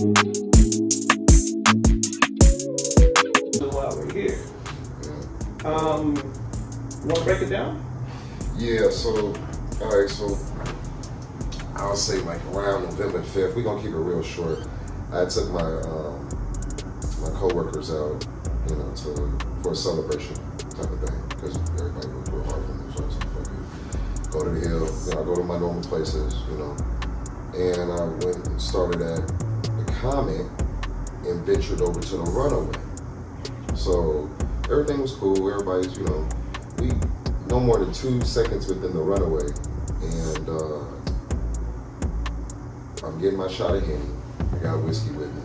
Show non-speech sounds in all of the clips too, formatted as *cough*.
While we're here, um, you want to break it down? Yeah, so, all right, so I'll say like around November 5th, we're gonna keep it real short. I took my um, my coworkers out, you know, to for a celebration type of thing because everybody was real hard for me. So I said, fuck it. Go to the hill, you know, I go to my normal places, you know, and I went and started at Comet and ventured over to the Runaway. So everything was cool. Everybody's, you know, we no more than two seconds within the runaway, and uh, I'm getting my shot of Henny. I got whiskey with me,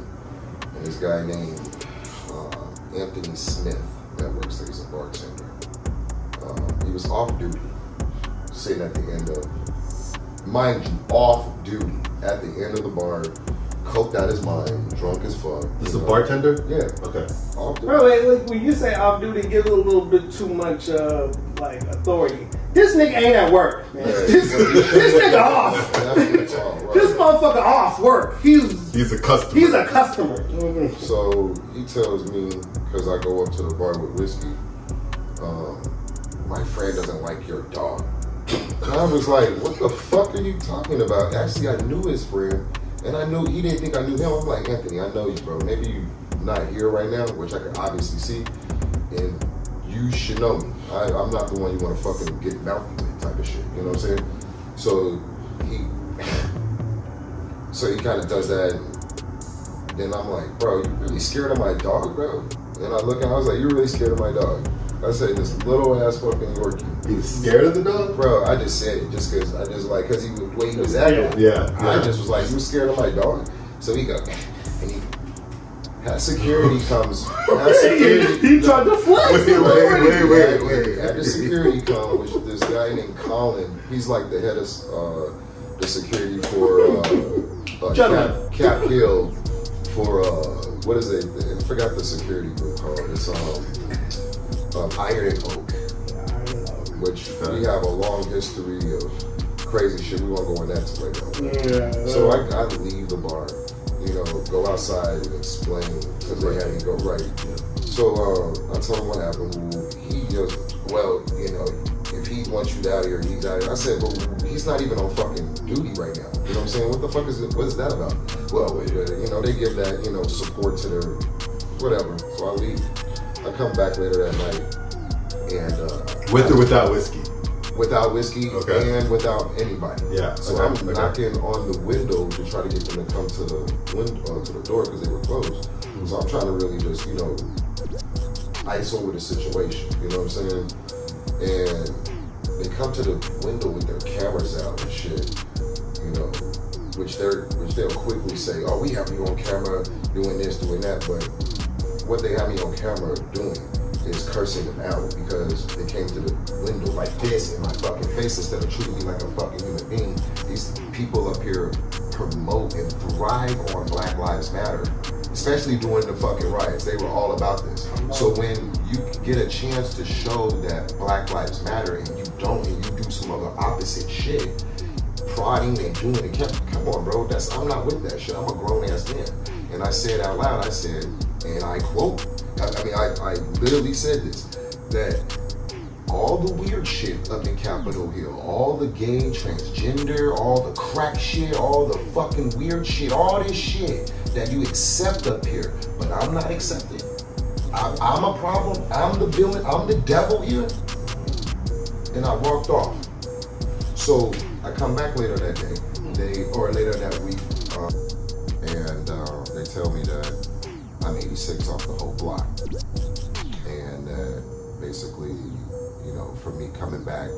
and this guy named uh, Anthony Smith that works there. He's a bartender. Uh, he was off duty, sitting at the end of, mind you, off duty at the end of the bar, coked out his mind, drunk as fuck. This is a bartender? Yeah, Okay. off duty. Bro, wait, wait, when you say off duty, give it a little bit too much uh, like authority. This nigga ain't at work, man. Yeah. *laughs* This, this nigga off. *laughs* That's what it's all, right. This motherfucker off work. He's He's a customer. he's a customer. *laughs* So he tells me, because I go up to the bar with whiskey, um, my friend doesn't like your dog. And I was like, what the fuck are you talking about? Actually, I knew his friend, and I knew he didn't think I knew him. I'm like, Anthony, I know you, bro. Maybe you not here right now, which I can obviously see, and you should know me. I, I'm not the one you want to fucking get mouthy with type of shit. You know what I'm saying? So he, so he kind of does that. Then I'm like, bro, you really scared of my dog, bro? And I look and I was like, you really scared of my dog? I said, this little ass fucking Yorkie. He was scared of the dog? Bro, I just said it just because I just like, because he was, the way he was acting. Yeah, I just was like, you scared of my dog? So he go, and he, has security *laughs* comes, has security, he, he tried to flex. Wait, it. wait, wait, wait, wait. After security come, which this guy named Colin, he's like the head of uh, the security for uh, uh, Cap, Cap Hill for uh, what is it? I forgot the security group called. It's um, um Iron and Oak, which we have a long history of crazy shit. We won't go in that. Yeah. So I, I leave the bar, you know, go outside and explain because they had me go right. So uh, I told him what happened. He just, well, you know, if he wants you out here, he's out here. I said, well, he's not even on fucking duty right now. You know what I'm saying? What the fuck is it? What is that about? Well, you know, they give that, you know, support to their whatever. So I leave. I come back later that night and uh, With or without whiskey? without whiskey Okay. and without anybody. Yeah, So okay, I'm okay. knocking on the window to try to get them to come to the window uh, to the door because they were closed. So I'm trying to really just you know ice over the situation. You know what I'm saying? And they come to the window with their cameras out and shit. You know, which they're which they'll quickly say, "Oh, we have you on camera doing this, doing that," but what they have me on camera doing is cursing them out because they came to the window like this in my fucking face instead of treating me like a fucking human being. These people up here promote and thrive on Black Lives Matter, especially during the fucking riots. They were all about this. So when you get a chance to show that Black Lives Matter and you don't and you do some other opposite shit, prodding and doing it. Come, on, bro. That's I'm not with that shit. I'm a grown ass man. And I said out loud, I said, and I quote, I, I mean, I, I literally said this, that all the weird shit up in Capitol Hill, all the gay, transgender, all the crack shit, all the fucking weird shit, all this shit that you accept up here, but I'm not accepting. I, I'm a problem. I'm the villain. I'm the devil here. And I walked off. So I come back later that day, they or later that week, um, and uh, they tell me that I'm 86 off the whole block, and uh, basically, you know, for me coming back,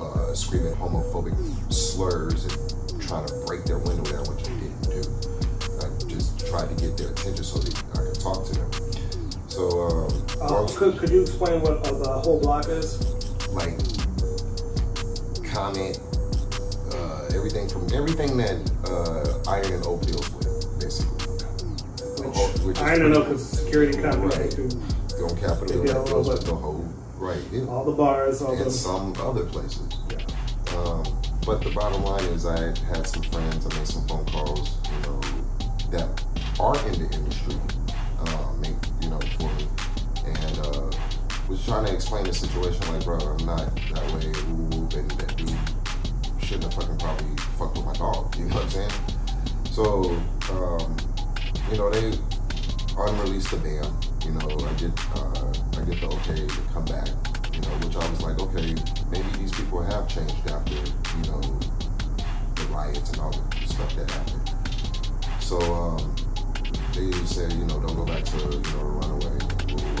uh, screaming homophobic slurs and trying to break their window down, which I didn't do. I just tried to get their attention so that I could talk to them. So, um, Uh, could, could you explain what uh, the whole block is? like Comet, uh, everything from everything that uh, Iron and Oak deals with. The whole- which I don't know because security company Right. to on Capitol Hill goes with the whole right, yeah. all the bars, all and the some other places. Um, but the bottom line is, I had some friends. I made some phone calls. You know, that are in the industry, um, make, you know, for me, and uh, was trying to explain the situation. Like, bro, I'm not that way. Ooh, and that dude shouldn't have fucking probably fucked with my dog. *laughs* You know what I'm saying? So, um, you know, they unreleased the ban. You know, I get uh, I get the okay to come back. You know, which I was like, okay, maybe these people have changed after you know the riots and all the stuff that happened. So um, they said, you know, don't go back to you know runaway.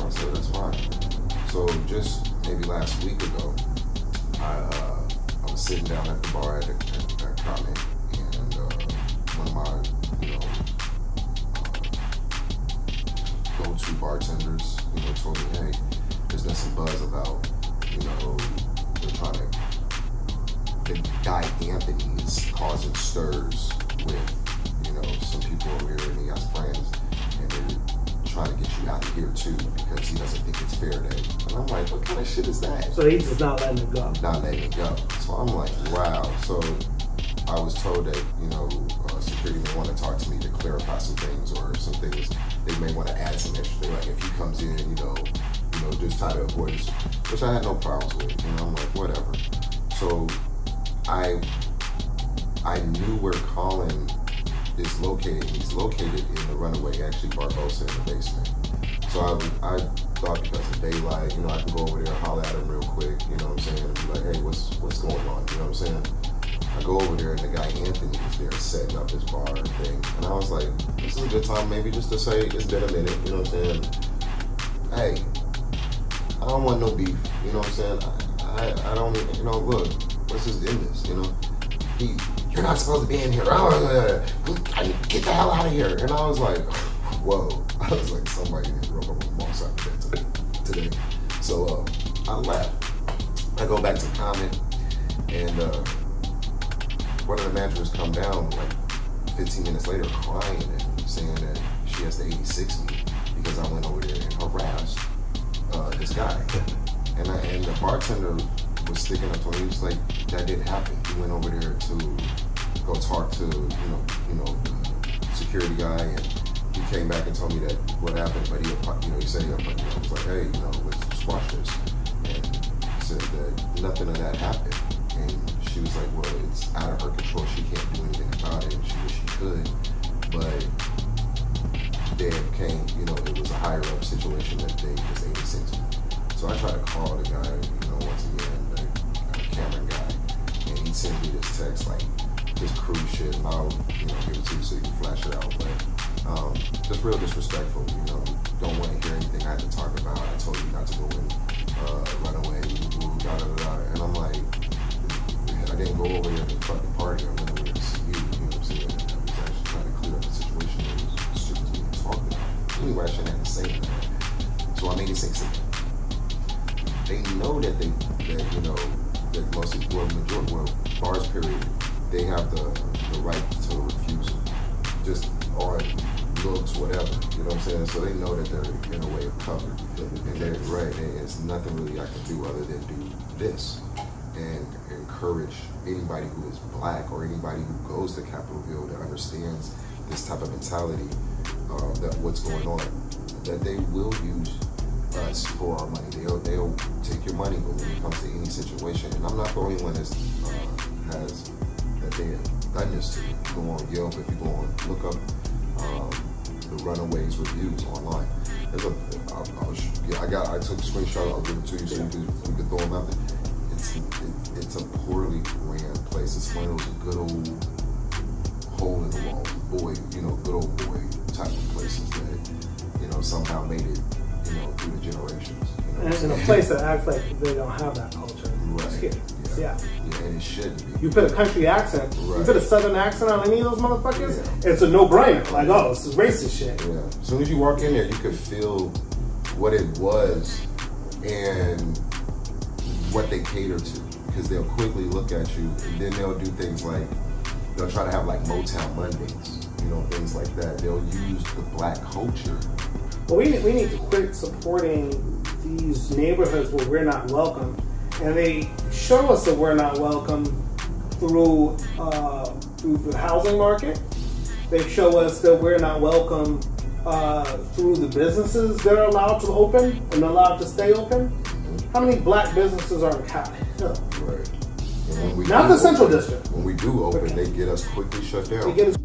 I said that's fine. So just maybe last week ago, I uh, I was sitting down at the bar at, at, at Comet, and uh, one of my you know go-to bartenders, you know, told me, hey, there's been some buzz about, you know, they're trying the guy Anthony is causing stirs with, you know, some people over here and he has friends and they're trying to get you out of here too because he doesn't think it's fair day. And I'm like, what kind of shit is that? So he's just not letting it go. Not letting it go. So I'm like, wow. So I was told that, you know, uh, security may want to talk to me to clarify some things or some things they may want to add some extra. Like if he comes in, you know, you know, just try to avoid which I had no problems with. You know, I'm like, whatever. So I I knew where Colin is located. He's located in the runaway, actually Barboza in the basement. So I, I thought because of daylight, you know, I can go over there holler at him real quick, you know what I'm saying? Be like, hey, what's what's going on? You know what I'm saying? I go over there and the guy Anthony is there setting up his bar and thing. And I was like, this is a good time maybe just to say it's been a minute, you know what I'm saying? Hey, I don't want no beef, you know what I'm saying? I, I, I don't, you know, look, let's just end this, you know? He, you're not supposed to be in here. *laughs* Oh, I need- get the hell out of here. And I was like, *laughs* whoa. *laughs* I was like, somebody didn't rub up my side of that today. today. So uh, I left. I go back to Comet, and uh, one of the managers come down like 15 minutes later crying and saying that she has to 86 me because I went over there and harassed uh, this guy. *laughs* And, I, and the bartender was sticking up to me. He was like, that didn't happen. He went over there to go talk to, you know, you know, the security guy and he came back and told me that what happened, but he, you know, he said he, you know, was like, hey, you know, let's squash this. And he said that nothing of that happened. And she was like, well, it's out of her control. She can't do anything about it. She wish she could. But then came, you know, it was a higher up situation that they just 86 me. So I tried to call the guy, you know, once again, the uh, Cameron guy, and he sent me this text like this cruise shit, and I'll, you know, give it to you so you can flash it out. But um, just real disrespectful, you know. Don't want to hear anything I had to talk about. I told you not to go in, uh, run away, da da da. And I'm like, didn't go over there to fucking party. I went over there to see you. You know what I'm saying? I was actually trying to clear up the situation that was shit was being talked about. Anyway, I shouldn't have to say that. So I made it say something. They know that they, that you know, that most of well, majority, well, bars period, they have the the right to refuse, just on looks, whatever. You know what I'm saying? So they know that they're in a way of covered, and they're right. And there's nothing really I can do other than do this and encourage anybody who is black or anybody who goes to Capitol Hill that understands this type of mentality uh, that what's going on, that they will use us for our money. They'll, they'll take your money, but when it comes to any situation, and I'm not the only one that's uh, has that they have done this to. If you go on Yelp, if you go on look up um, the Runaways reviews online. There's a, I'll, I'll, yeah, I got, I took a screenshot. I'll give it to you so you can, you can throw them out there. It's, it, it's a poorly ran place. It's one of those good old hole in the wall boy, you know, good old boy type of places that you know somehow made it, you know, through the generations. You know And in a place that acts like they don't have that culture. Right. here. Yeah. Yeah, and it shouldn't be. You put a country accent, you put a southern accent on any of those motherfuckers, it's a no-brainer. Like, oh, this is racist shit. Yeah. As soon as you walk in there, you could feel what it was and what they cater to. Because they'll quickly look at you and then they'll do things like they'll try to have like Motown Mondays, you know, things like that. They'll use the black culture. Well, we, we need to quit supporting these neighborhoods where we're not welcome. And they show us that we're not welcome through uh, through the housing market They show us that we're not welcome uh, through the businesses that are allowed to open and allowed to stay open. How many black businesses are in Cali? Right. And when we Not the Central open- District. When we do open, they get us quickly shut down. They get us